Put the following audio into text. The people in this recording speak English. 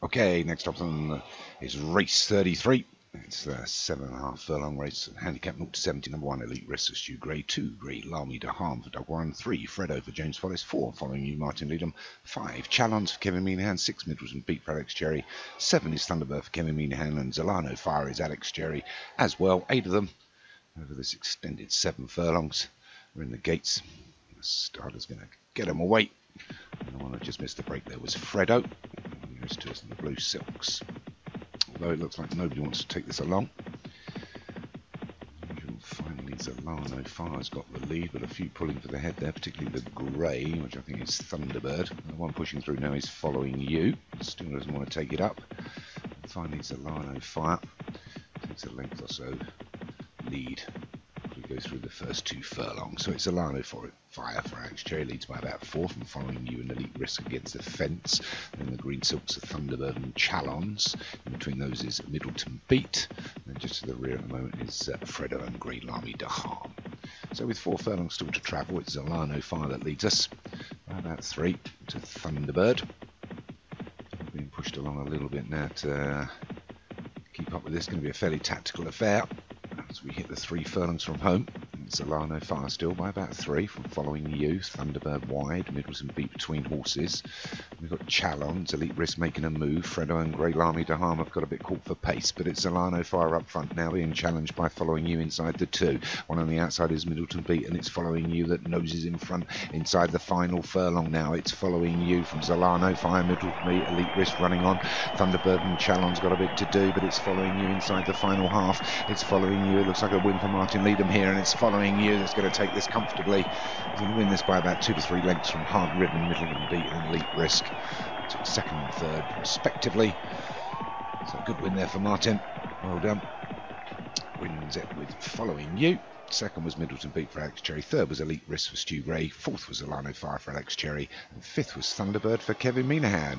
Okay, next up on is race 33. It's a seven and a half furlong race. Handicap 0 to 70, number one, Elite Risk, Stu Gray. Two, Great Lamy de Harm for Doug Warren. Three, Fredo for James Follis. Four, following you, Martin Leadham. Five, Challons for Kevin Meanahan. Six, Middleton Beat for Alex Cherry. Seven is Thunderbird for Kevin Meanahan. And Zolano Fire is Alex Cherry as well. Eight of them over this extended seven furlongs. We're in the gates. The starter's going to get them away. And the one that just missed the break there was Fredo to us in the blue silks. Although it looks like nobody wants to take this along. Finally, Zolano Fire's got the lead, but a few pulling for the head there, particularly the grey, which I think is Thunderbird. The one pushing through now is following you. Still doesn't want to take it up. Finally, Zolano Fire takes a length or so lead go through the first two furlongs. So it's Alano for. Fire for Alex Cherry leads by about four from following you and Elite Risk against the fence. Then the Green Silks of Thunderbird and Challons. In between those is Middleton Beat. And just to the rear at the moment is uh, Fredo and Green Lamy de Harm. So with four furlongs still to travel, it's Zolano Fire that leads us by about three to Thunderbird. Being pushed along a little bit now to uh, keep up with this. Going to be a fairly tactical affair as we hit the three furlongs from home. Zolano far still by about three from following you. Thunderbird wide, Middleton beat between horses. We've got Challons, Elite Risk making a move. Fredo and Grey Lamy Harm have got a bit caught for pace, but it's Zolano fire up front now being challenged by following you inside the two. One on the outside is Middleton beat, and it's following you that noses in front inside the final furlong now. It's following you from Zolano fire, Middleton beat, Elite Risk running on. Thunderbird and Challons got a bit to do, but it's following you inside the final half. It's following you. It looks like a win for Martin Leadham here, and it's following following you that's going to take this comfortably. He's going to win this by about two to three lengths from Hard Ridden, Middleton Beat and Elite Risk. Took second and third respectively. So good win there for Martin. Well done. Wins it with following you. Second was Middleton Beat for Alex Cherry. Third was Elite Risk for Stu Gray. Fourth was Alano Fire for Alex Cherry. And fifth was Thunderbird for Kevin Meanahan.